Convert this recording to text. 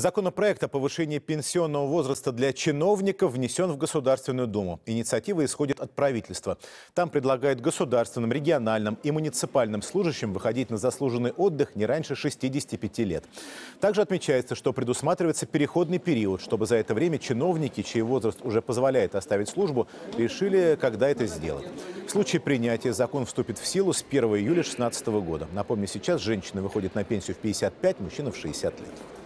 Законопроект о повышении пенсионного возраста для чиновников внесен в Государственную Думу. Инициатива исходит от правительства. Там предлагают государственным, региональным и муниципальным служащим выходить на заслуженный отдых не раньше 65 лет. Также отмечается, что предусматривается переходный период, чтобы за это время чиновники, чей возраст уже позволяет оставить службу, решили, когда это сделать. В случае принятия закон вступит в силу с 1 июля 2016 года. Напомню, сейчас женщины выходят на пенсию в 55, мужчина в 60 лет.